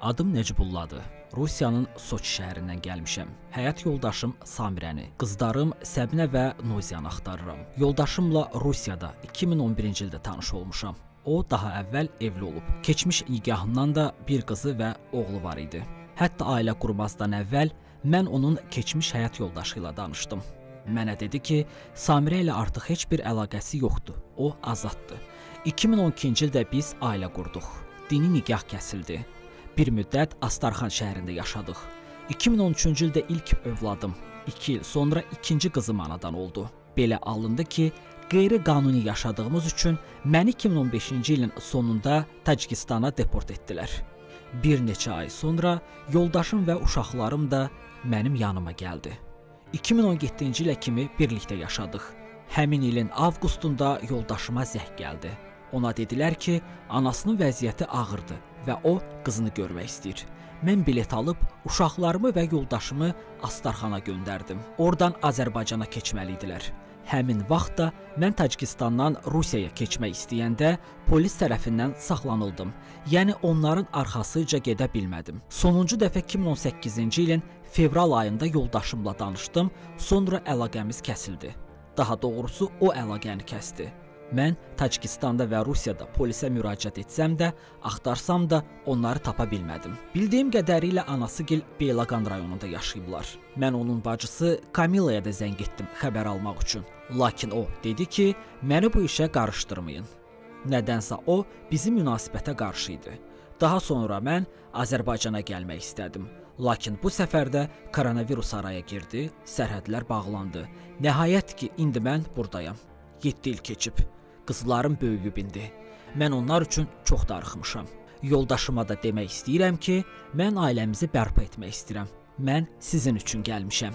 Adım Necibulladır. Rusiyanın Soçi şəhərindən gəlmişəm. Həyat yoldaşım Samirəni, qızlarım Səbinə və Noziyanı axtarıram. Yoldaşımla Rusiyada 2011-ci ildə tanış olmuşam. O daha əvvəl evli olub. Keçmiş nikahından da bir qızı və oğlu var idi. Hətta ailə qurmazdan əvvəl mən onun keçmiş həyat yoldaşı ilə danışdım. Mənə dedi ki, Samirə ilə artıq heç bir əlaqəsi yoxdur. O azaddır. 2012-ci ildə biz ailə qurduq. Dini nikah kəsildi. Bir müddət Astarxan şəhərində yaşadıq. 2013-cü ildə ilk övladım, 2 il sonra ikinci qızım anadan oldu. Belə alındı ki, qeyri-qanuni yaşadığımız üçün məni 2015-ci ilin sonunda Tacikistana deport etdilər. Bir neçə ay sonra yoldaşım və uşaqlarım da mənim yanıma gəldi. 2017-ci ilə kimi birlikdə yaşadıq. Həmin ilin avqustunda yoldaşıma zəng gəldi. Ona dedilər ki, anasının vəziyyəti ağırdır və o qızını görmək istəyir. Mən bilet alıb uşaqlarımı və yoldaşımı Astarxana göndərdim. Oradan Azərbaycana keçməli idilər. Həmin vaxtda mən Tacikistandan Rusiyaya keçmək istəyəndə polis tərəfindən saxlanıldım. Yəni onların arxasıca gedə bilmədim. Sonuncu dəfə 2018-ci ilin fevral ayında yoldaşımla danışdım, sonra əlaqəmiz kəsildi. Daha doğrusu o əlaqəni kəsdi. Mən Tacikistanda və Rusiyada polisə müraciət etsəm də, axtarsam da onları tapa bilmədim. Bildiyim qədərilə anasıgil Beyləqan rayonunda yaşayıblar. Mən onun bacısı Kamilaya da zəng etdim xəbər almaq üçün. Lakin o dedi ki, məni bu işə qarışdırmayın. Nədənsə o bizim münasibətə qarşı idi. Daha sonra mən Azərbaycana gəlmək istədim. Lakin bu səfər də koronavirus araya girdi, sərhədlər bağlandı. Nəhayət ki, indi mən burdayam. 7 il keçib. Qızlarım böyüyüb indi. Mən onlar üçün çox darıxmışam. Yoldaşıma da demək istəyirəm ki, mən ailəmizi bərpa etmək istəyirəm. Mən sizin üçün gəlmişəm.